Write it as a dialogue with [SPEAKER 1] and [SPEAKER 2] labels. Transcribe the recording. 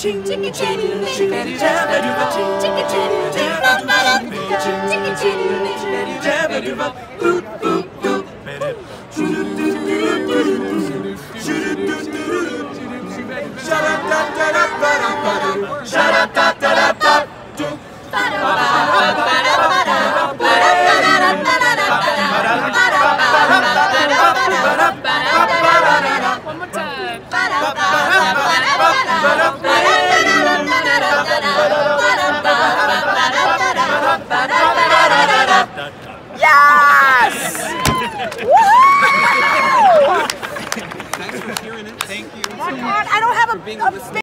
[SPEAKER 1] Ching ching ching ching ching ching ching ching ching ching Yes! Woohoo! Thanks for
[SPEAKER 2] hearing it. Thank you. So
[SPEAKER 1] much. I don't have a, a